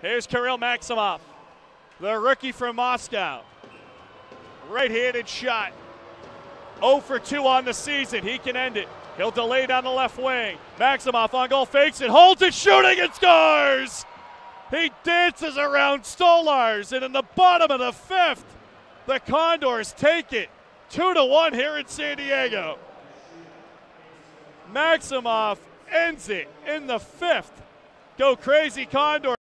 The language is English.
Here's Kirill Maksimov, the rookie from Moscow. Right handed shot. 0 for 2 on the season. He can end it. He'll delay down the left wing. Maksimov on goal, fakes it, holds it, shooting, and scores! He dances around Stolarz, and in the bottom of the fifth, the Condors take it. 2 to 1 here in San Diego. Maksimov ends it in the fifth. Go crazy, Condors!